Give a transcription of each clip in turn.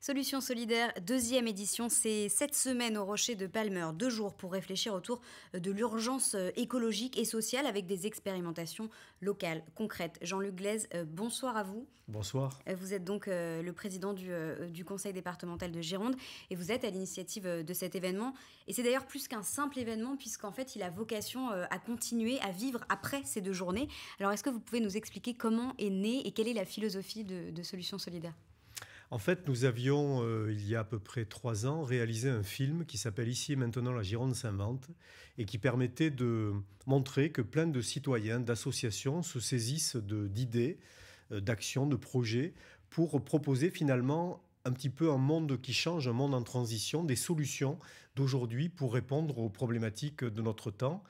Solutions solidaires, deuxième édition, c'est cette semaine au Rocher de Palmer, deux jours pour réfléchir autour de l'urgence euh, écologique et sociale avec des expérimentations locales, concrètes. Jean-Luc Glaise, euh, bonsoir à vous. Bonsoir. Euh, vous êtes donc le président du, du, conseil départemental de Gironde et vous êtes à l'initiative de cet événement. Et c'est d'ailleurs plus qu'un simple événement puisqu'en fait il a vocation à continuer à vivre après ces deux journées. Alors est-ce que vous pouvez nous expliquer comment est né et quelle est la philosophie de, de Solutions solidaires? En fait, nous avions, euh, il y a à peu près trois ans, réalisé un film qui s'appelle Ici et maintenant la Gironde s'invente et qui permettait de montrer que plein de citoyens, d'associations se saisissent d'idées, euh, d'actions, de projets pour proposer finalement un petit peu un monde qui change, un monde en transition, des solutions d'aujourd'hui pour répondre aux problématiques de notre temps.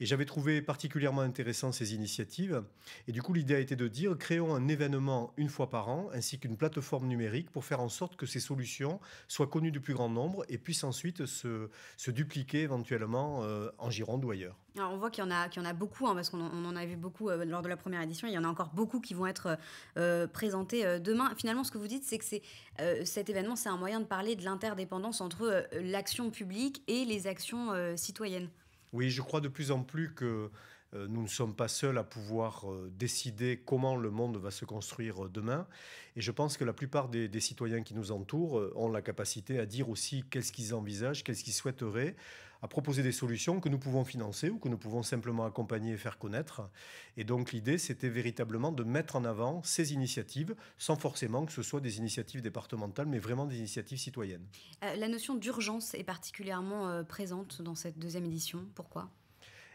Et j'avais trouvé particulièrement intéressant ces initiatives. Et du coup, l'idée a été de dire, créons un événement une fois par an, ainsi qu'une plateforme numérique pour faire en sorte que ces solutions soient connues du plus grand nombre et puissent ensuite se, se dupliquer éventuellement euh, en Gironde ou ailleurs. Alors on voit qu'il y en a, qu'il y en a beaucoup, hein, parce qu'on en a vu beaucoup euh, lors de la première édition. Il y en a encore beaucoup qui vont être euh, présentés demain. Finalement, ce que vous dites, c'est que c'est, cet événement, c'est un moyen de parler de l'interdépendance entre l'action publique et les actions citoyennes. Oui, je crois de plus en plus que euh, nous ne sommes pas seuls à pouvoir euh, décider comment le monde va se construire euh, demain. Et je pense que la plupart des, citoyens qui nous entourent ont la capacité à dire aussi qu'est-ce qu'ils envisagent, qu'est-ce qu'ils souhaiteraient, à proposer des solutions que nous pouvons financer ou que nous pouvons simplement accompagner et faire connaître. Et donc l'idée, c'était véritablement de mettre en avant ces initiatives, sans forcément que ce soit des initiatives départementales, mais vraiment des initiatives citoyennes. la notion d'urgence est particulièrement présente dans cette deuxième édition. Pourquoi?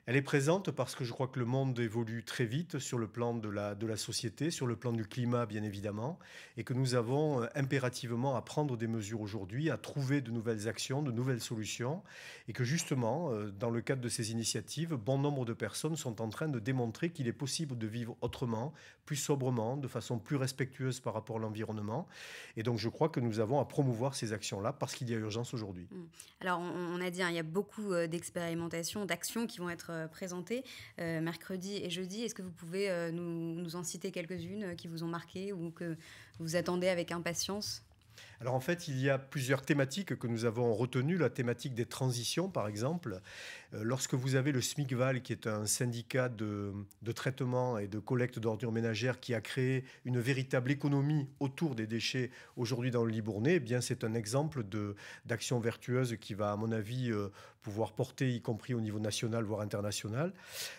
Elle est présente parce que je crois que le monde évolue très vite sur le plan de la, de la société, sur le plan du climat bien évidemment, et que nous avons euh, impérativement à prendre des mesures aujourd'hui, à trouver de nouvelles actions, de nouvelles solutions, et que justement, euh, dans le cadre de ces initiatives, bon nombre de personnes sont en train de démontrer qu'il est possible de vivre autrement, plus sobrement, de façon plus respectueuse par rapport à l'environnement. Et donc je crois que nous avons à promouvoir ces actions-là parce qu'il y a urgence aujourd'hui. Mmh. Alors on, a dit, hein, il y a beaucoup euh, d'expérimentations, d'actions qui vont être euh, présenté euh, mercredi et jeudi. Est-ce que vous pouvez euh, nous, nous, en citer quelques-unes qui vous ont marqué ou que vous attendez avec impatience? Alors en fait, il y a plusieurs thématiques que nous avons retenues. La thématique des transitions, par exemple. Euh, lorsque vous avez le SMICVAL, qui est un syndicat de, traitement et de collecte d'ordures ménagères, qui a créé une véritable économie autour des déchets aujourd'hui dans le Libournais, eh bien c'est un exemple d'action vertueuse qui va, à mon avis, euh, pouvoir porter, y compris au niveau national, voire international.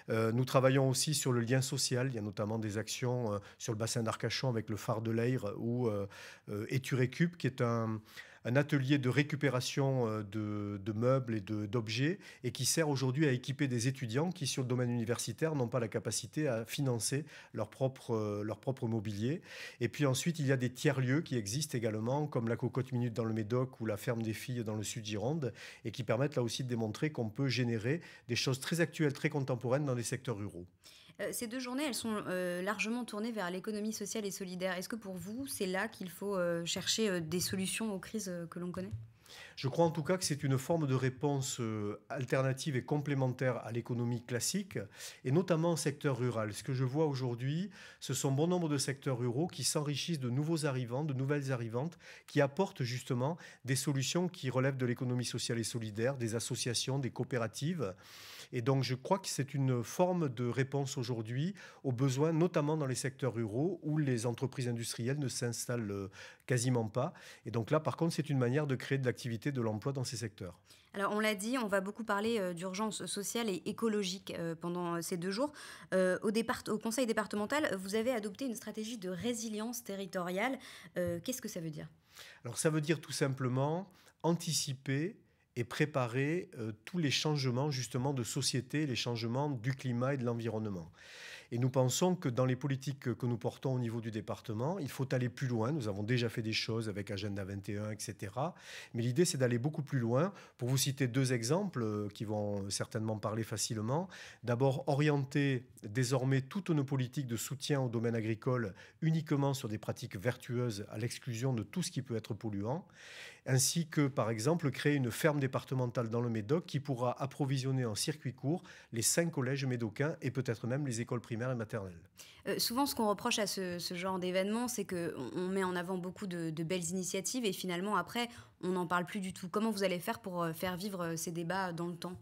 Euh, nous travaillons aussi sur le lien social. Il y a notamment des actions sur le bassin d'Arcachon avec le phare de l'Aire ou Eturécup, qui est un, atelier de récupération euh, de, meubles et d'objets et qui sert aujourd'hui à équiper des étudiants qui, sur le domaine universitaire, n'ont pas la capacité à financer leur propre, euh, leur propre mobilier. Et puis ensuite, il y a des tiers-lieux qui existent également, comme la Cocotte Minute dans le Médoc ou la Ferme des Filles dans le sud Gironde, et qui permettent là aussi de démontrer qu'on peut générer des choses très actuelles, très contemporaines dans les secteurs ruraux. Euh, ces deux journées, elles sont euh, largement tournées vers l'économie sociale et solidaire. Est-ce que pour vous, c'est là qu'il faut euh, chercher des solutions aux crises que l'on connaît? Je crois en tout cas que c'est une forme de réponse alternative et complémentaire à l'économie classique, et notamment au secteur rural. Ce que je vois aujourd'hui, ce sont bon nombre de secteurs ruraux qui s'enrichissent de nouveaux arrivants, de nouvelles arrivantes, qui apportent justement des solutions qui relèvent de l'économie sociale et solidaire, des associations, des coopératives. Et donc je crois que c'est une forme de réponse aujourd'hui aux besoins, notamment dans les secteurs ruraux où les entreprises industrielles ne s'installent euh, quasiment pas. Et donc là, par contre, c'est une manière de créer de l'activité, de l'emploi dans ces secteurs. Alors on l'a dit, on va beaucoup parler euh, d'urgence sociale et écologique euh, pendant ces deux jours. Au, départ, au Conseil départemental, vous avez adopté une stratégie de résilience territoriale. Qu'est-ce que ça veut dire? Alors ça veut dire tout simplement anticiper et préparer euh, tous les changements justement de société, les changements du climat et de l'environnement. Et nous pensons que dans les politiques que nous portons au niveau du département, il faut aller plus loin. Nous avons déjà fait des choses avec Agenda 21, etc. Mais l'idée, c'est d'aller beaucoup plus loin. Pour vous citer deux exemples euh, qui vont certainement parler facilement. D'abord, orienter désormais toutes nos politiques de soutien au domaine agricole uniquement sur des pratiques vertueuses à l'exclusion de tout ce qui peut être polluant ainsi que par exemple créer une ferme départementale dans le Médoc qui pourra approvisionner en circuit court les cinq collèges médocains et peut-être même les écoles primaires primaire et maternelle. souvent, ce qu'on reproche à ce, genre d'événement, c'est qu'on met en avant beaucoup de, de, belles initiatives et finalement, après, on n'en parle plus du tout. Comment vous allez faire pour faire vivre ces débats dans le temps?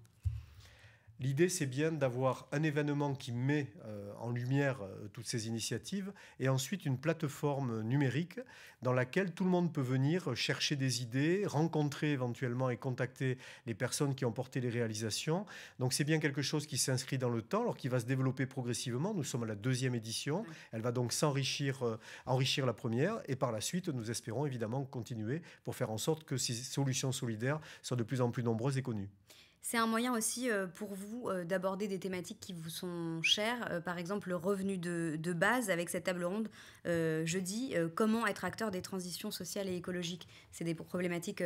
L'idée, c'est bien d'avoir un événement qui met euh, en lumière euh, toutes ces initiatives et ensuite une plateforme numérique dans laquelle tout le monde peut venir chercher des idées, rencontrer éventuellement et contacter les personnes qui ont porté les réalisations. Donc c'est bien quelque chose qui s'inscrit dans le temps, alors qui va se développer progressivement. Nous sommes à la deuxième édition. Elle va donc s'enrichir, euh, enrichir la première et par la suite, nous espérons évidemment continuer pour faire en sorte que ces solutions solidaires soient de plus en plus nombreuses et connues. C'est un moyen aussi euh, pour vous euh, d'aborder des thématiques qui vous sont chères, euh, par exemple le revenu de, de, base avec cette table ronde jeudi, comment être acteur des transitions sociales et écologiques. C'est des problématiques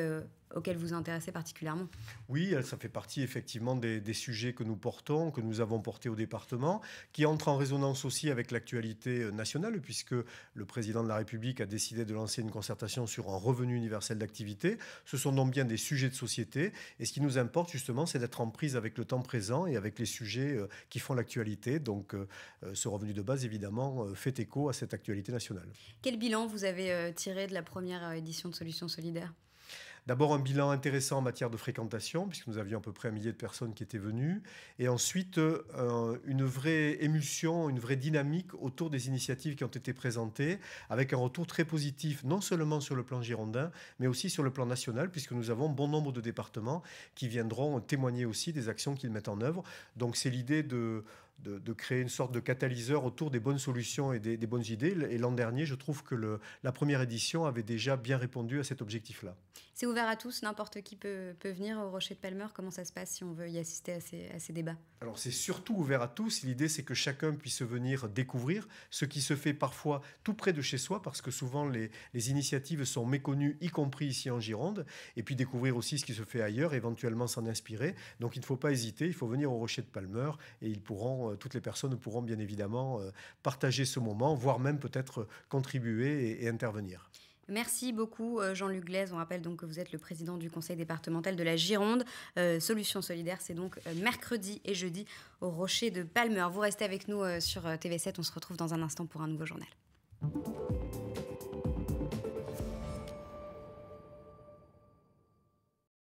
auxquels vous intéressez particulièrement? Oui, ça fait partie effectivement des, sujets que nous portons, que nous avons portés au département, qui entrent en résonance aussi avec l'actualité nationale, puisque le président de la République a décidé de lancer une concertation sur un revenu universel d'activité. Ce sont donc bien des sujets de société, et ce qui nous importe justement, c'est d'être en prise avec le temps présent et avec les sujets euh, qui font l'actualité. Donc euh, euh, ce revenu de base, évidemment, fait écho à cette actualité nationale. Quel bilan vous avez tiré de la première édition de Solutions Solidaires? D'abord un bilan intéressant en matière de fréquentation, puisque nous avions à peu près un millier de personnes qui étaient venues, et ensuite euh, une vraie émulsion, une vraie dynamique autour des initiatives qui ont été présentées, avec un retour très positif, non seulement sur le plan girondin, mais aussi sur le plan national, puisque nous avons bon nombre de départements qui viendront témoigner aussi des actions qu'ils mettent en œuvre. Donc c'est l'idée de de, créer une sorte de catalyseur autour des bonnes solutions et des, bonnes idées. Et l'an dernier, je trouve que le, la première édition avait déjà bien répondu à cet objectif-là. C'est ouvert à tous, n'importe qui peut, peut, venir au Rocher de Palmer. Comment ça se passe si on veut y assister à ces, à ces débats? Alors c'est surtout ouvert à tous. L'idée, c'est que chacun puisse venir découvrir ce qui se fait parfois tout près de chez soi, parce que souvent les, les initiatives sont méconnues, y compris ici en Gironde, et puis découvrir aussi ce qui se fait ailleurs, éventuellement s'en inspirer. Donc il ne faut pas hésiter, il faut venir au Rocher de Palmer et ils pourront euh, toutes les personnes pourront bien évidemment euh, partager ce moment, voire même peut-être contribuer et, intervenir. Merci beaucoup Jean-Luc Glaise. On rappelle donc que vous êtes le président du conseil départemental de la Gironde. Euh, Solutions solidaires, c'est donc mercredi et jeudi au Rocher de Palmer. Vous restez avec nous sur TV7. On se retrouve dans un instant pour un nouveau journal.